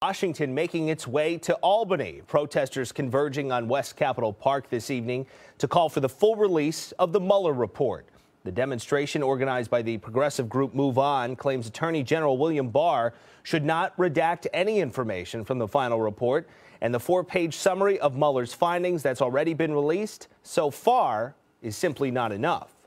Washington making its way to Albany. Protesters converging on West Capitol Park this evening to call for the full release of the Mueller report. The demonstration organized by the progressive group Move On claims Attorney General William Barr should not redact any information from the final report and the four-page summary of Mueller's findings that's already been released so far is simply not enough.